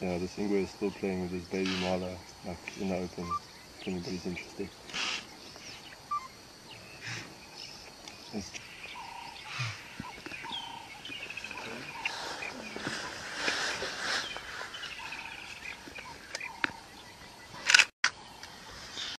Yeah, this Ingwe is still playing with his baby marla, like in the open, if anybody's interested. It's